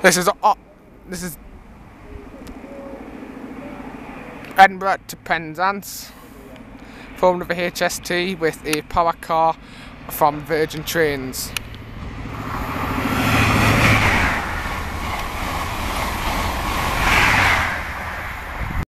This is uh, this is Edinburgh to Penzance, formed of a HST with a power car from Virgin Trains.